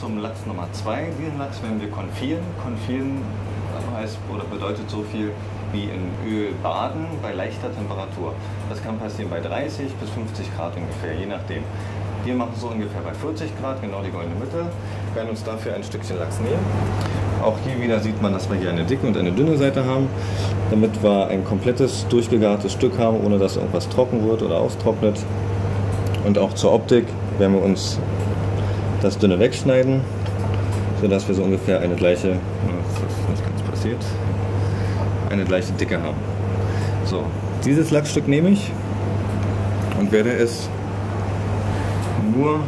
zum Lachs Nummer 2. Diesen Lachs werden wir konfieren. Konfieren heißt oder bedeutet so viel wie in Öl baden bei leichter Temperatur. Das kann passieren bei 30 bis 50 Grad ungefähr, je nachdem. Wir machen so ungefähr bei 40 Grad, genau die goldene Mitte. Wir werden uns dafür ein Stückchen Lachs nehmen. Auch hier wieder sieht man, dass wir hier eine dicke und eine dünne Seite haben, damit wir ein komplettes durchgegartes Stück haben, ohne dass irgendwas trocken wird oder austrocknet. Und auch zur Optik werden wir uns das dünne wegschneiden, sodass wir so ungefähr eine gleiche, nicht ganz passiert, eine gleiche Dicke haben. So, dieses Lachsstück nehme ich und werde es nur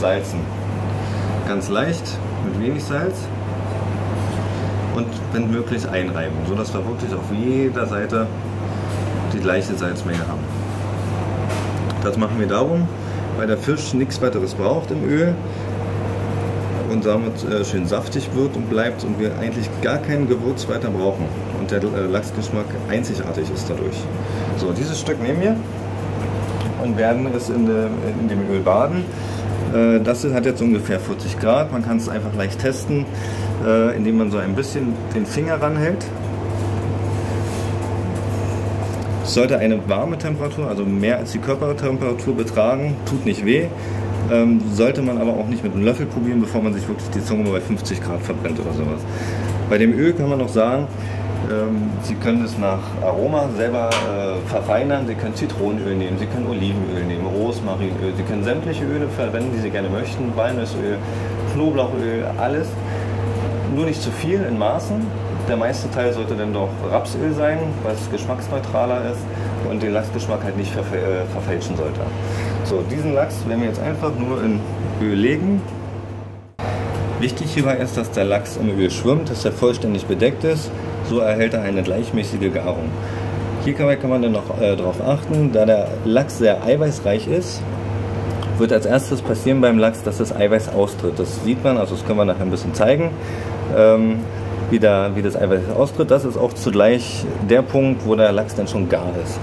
salzen. Ganz leicht, mit wenig Salz und wenn möglich einreiben, sodass wir wirklich auf jeder Seite die gleiche Salzmenge haben. Das machen wir darum, weil der Fisch nichts weiteres braucht im Öl und damit äh, schön saftig wird und bleibt und wir eigentlich gar kein Gewürz weiter brauchen und der äh, Lachsgeschmack einzigartig ist dadurch. So, dieses Stück nehmen wir und werden es in, de, in dem Öl baden. Äh, das hat jetzt ungefähr 40 Grad. Man kann es einfach leicht testen, indem man so ein bisschen den Finger ranhält. Es sollte eine warme Temperatur, also mehr als die Körpertemperatur betragen, tut nicht weh. Ähm, sollte man aber auch nicht mit einem Löffel probieren, bevor man sich wirklich die Zunge bei 50 Grad verbrennt oder sowas. Bei dem Öl kann man noch sagen, ähm, Sie können es nach Aroma selber äh, verfeinern. Sie können Zitronenöl nehmen, Sie können Olivenöl nehmen, Rosmarinöl. Sie können sämtliche Öle verwenden, die Sie gerne möchten. Walnussöl, Knoblauchöl, alles. Nur nicht zu viel in Maßen. Der meiste Teil sollte dann doch Rapsöl sein, was geschmacksneutraler ist und den Lachsgeschmack halt nicht verf äh, verfälschen sollte. So, diesen Lachs werden wir jetzt einfach nur in Öl legen. Wichtig hierbei ist, dass der Lachs im Öl schwimmt, dass er vollständig bedeckt ist. So erhält er eine gleichmäßige Garung. Hier kann man dann noch äh, darauf achten, da der Lachs sehr eiweißreich ist, wird als erstes passieren beim Lachs, dass das Eiweiß austritt. Das sieht man, also das können wir nachher ein bisschen zeigen, ähm, wie, da, wie das Eiweiß austritt. Das ist auch zugleich der Punkt, wo der Lachs dann schon gar ist.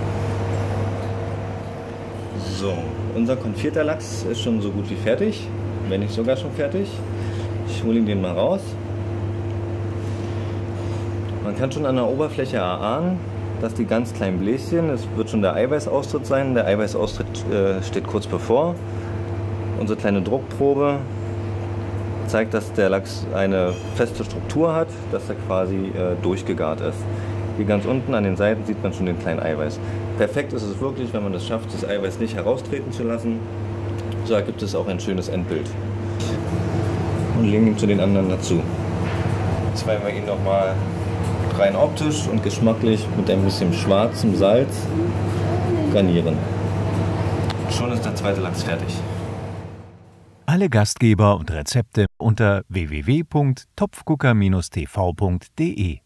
So, unser konfierter Lachs ist schon so gut wie fertig, wenn nicht sogar schon fertig. Ich hole ihn den mal raus. Man kann schon an der Oberfläche erahnen, dass die ganz kleinen Bläschen, es wird schon der Eiweißaustritt sein. Der Eiweißaustritt äh, steht kurz bevor. Unsere kleine Druckprobe zeigt, dass der Lachs eine feste Struktur hat, dass er quasi äh, durchgegart ist. Hier ganz unten an den Seiten sieht man schon den kleinen Eiweiß. Perfekt ist es wirklich, wenn man es schafft, das Eiweiß nicht heraustreten zu lassen. So ergibt es auch ein schönes Endbild. Und legen ihn zu den anderen dazu. Jetzt werden wir ihn nochmal rein optisch und geschmacklich mit ein bisschen schwarzem Salz garnieren. Schon ist der zweite Lachs fertig. Alle Gastgeber und Rezepte unter www.topfgucker-tv.de